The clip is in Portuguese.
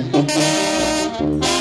Música